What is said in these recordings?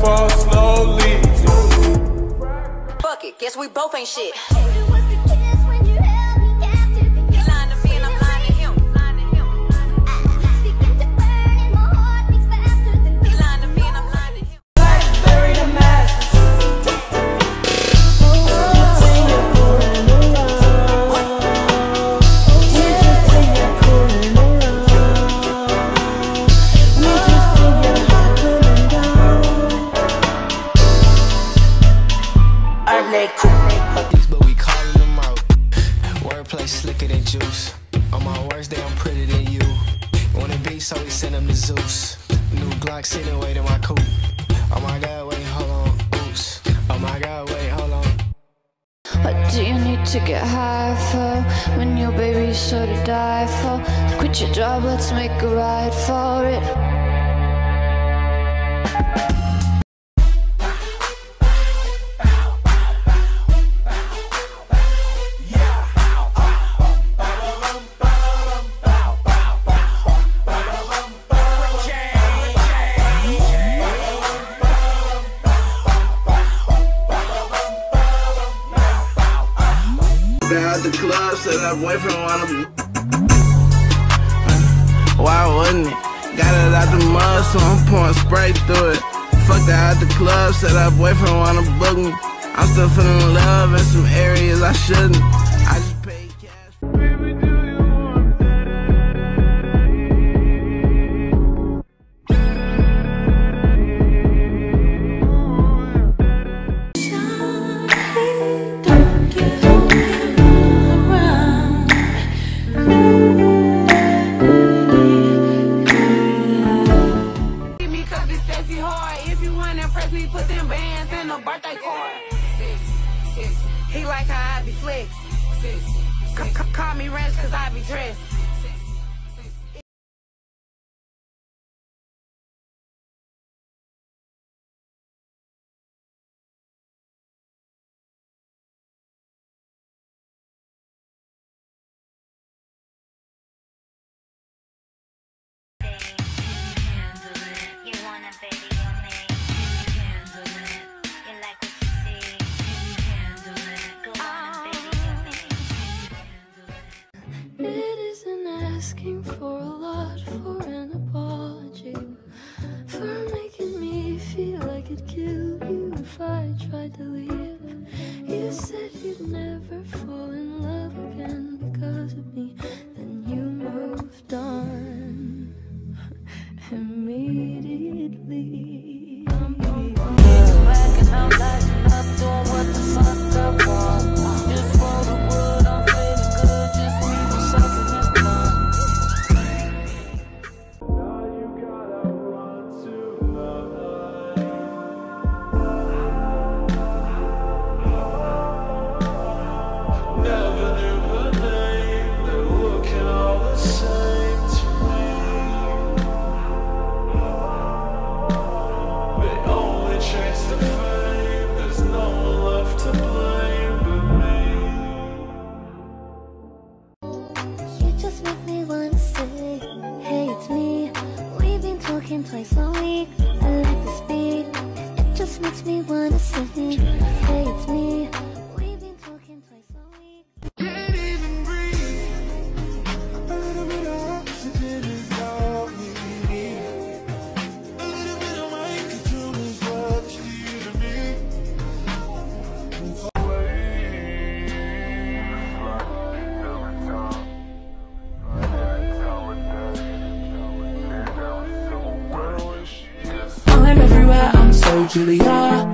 fall slowly. Fuck it, guess we both ain't shit. Zeus. New Glock sitting waiting my coupe. Oh my god, wait, hold on. Oops. Oh my god, wait, hold on. What do you need to get high for? When your baby's so to die for? Quit your job, let's make a ride for it. blood, so I'm pouring spray through it. Fucked out the club, said her boyfriend wanna book me. I'm still feeling love in some areas I shouldn't. I be. Call me ranch cause I be dressed. You said you'd never fall in love again because of me. Julia.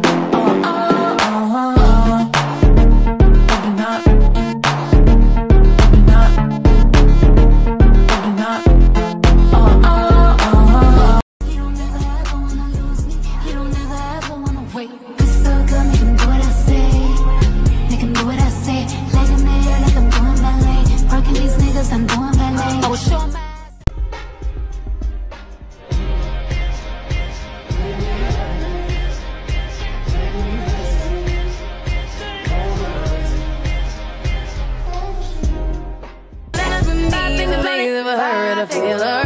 feel her.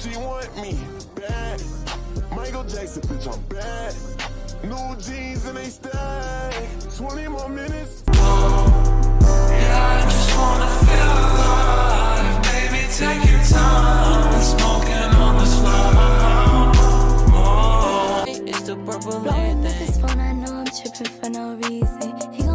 She want me bad. Michael Jackson, bitch, I'm bad. New jeans and they stack. 20 more minutes. Yeah, I just wanna feel alive. Baby, take your time. Smoking on the. Oh. It's the purple light. this phone, I know I'm tripping for no reason.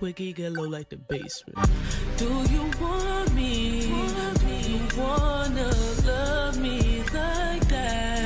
quickie, get low like the basement. Do you want me? Do you wanna love me like that?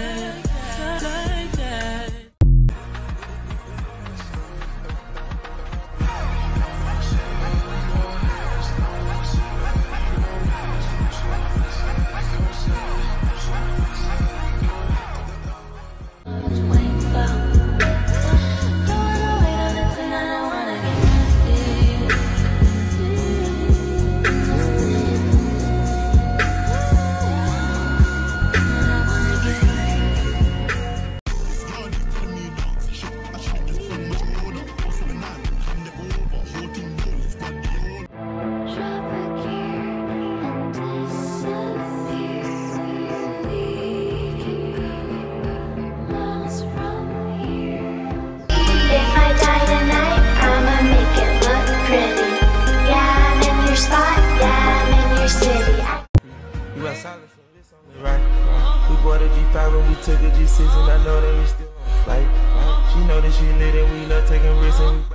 that we love taking risks and we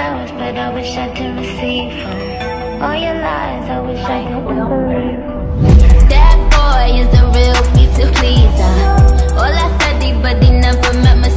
flowers, but I wish I could receive them. All your lies, I wish I could believe. That boy is a real piece of pleaser. All I study, but he never met my